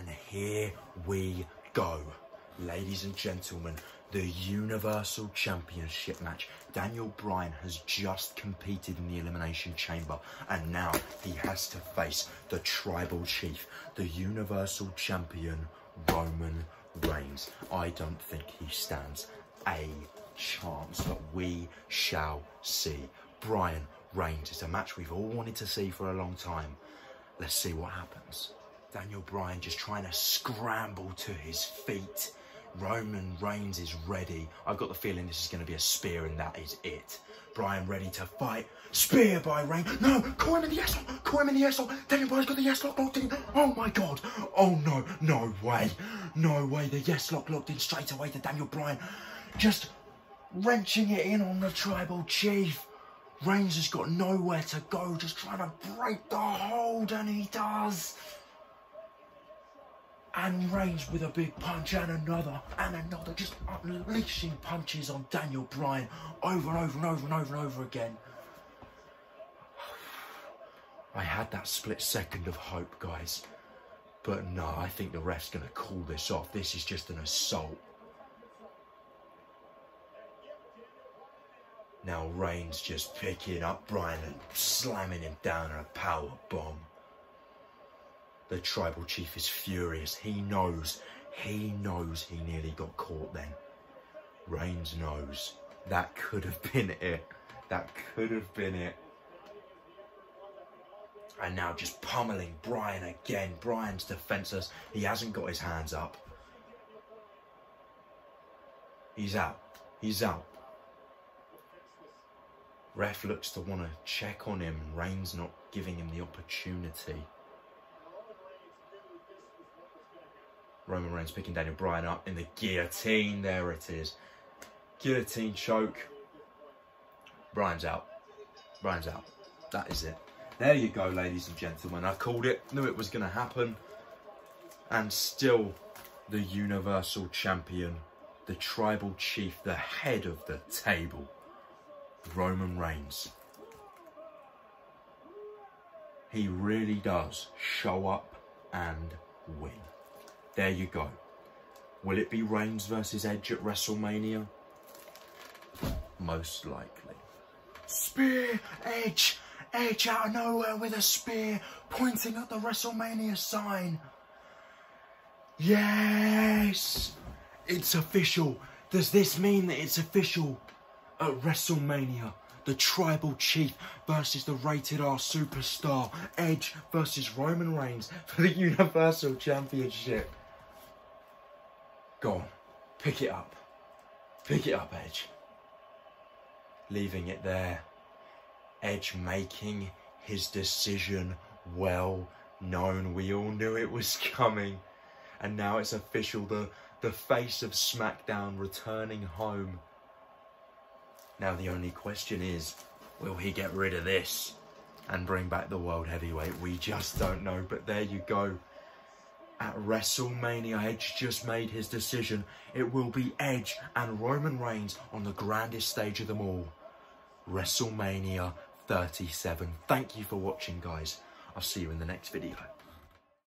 And here we go. Ladies and gentlemen, the Universal Championship match. Daniel Bryan has just competed in the Elimination Chamber and now he has to face the Tribal Chief, the Universal Champion, Roman Reigns. I don't think he stands a chance, but we shall see. Bryan Reigns is a match we've all wanted to see for a long time. Let's see what happens. Daniel Bryan just trying to scramble to his feet. Roman Reigns is ready. I've got the feeling this is going to be a spear and that is it. Bryan ready to fight. Spear by Reigns. No, call him in the yes-lock. Call him in the yes-lock. Daniel Bryan's got the yes-lock locked in. Oh my God. Oh no, no way. No way. The yes-lock locked in straight away to Daniel Bryan. Just wrenching it in on the Tribal Chief. Reigns has got nowhere to go, just trying to break the hold, and he does. And Reigns with a big punch and another and another, just unleashing punches on Daniel Bryan over and over and over and over and over again. I had that split second of hope, guys. But no, I think the ref's going to call this off. This is just an assault. Now Reigns just picking up Bryan and slamming him down in a power bomb. The tribal chief is furious. He knows, he knows he nearly got caught then. Reigns knows that could have been it. That could have been it. And now just pummeling Bryan again. Bryan's defenseless. He hasn't got his hands up. He's out. He's out. Ref looks to want to check on him. Reigns not giving him the opportunity. Roman Reigns picking Daniel Bryan up in the guillotine. There it is. Guillotine choke. Bryan's out. Bryan's out. That is it. There you go, ladies and gentlemen. I called it. Knew it was going to happen. And still the Universal Champion. The Tribal Chief. The head of the table. Roman Reigns. He really does show up and win. There you go. Will it be Reigns versus Edge at WrestleMania? Most likely. Spear! Edge! Edge out of nowhere with a spear, pointing at the WrestleMania sign. Yes! It's official. Does this mean that it's official? at WrestleMania. The Tribal Chief versus the Rated R Superstar. Edge versus Roman Reigns for the Universal Championship. Go on. Pick it up. Pick it up, Edge. Leaving it there. Edge making his decision well known. We all knew it was coming. And now it's official. The, the face of SmackDown returning home now the only question is, will he get rid of this and bring back the World Heavyweight? We just don't know, but there you go. At WrestleMania, Edge just made his decision. It will be Edge and Roman Reigns on the grandest stage of them all. WrestleMania 37. Thank you for watching, guys. I'll see you in the next video.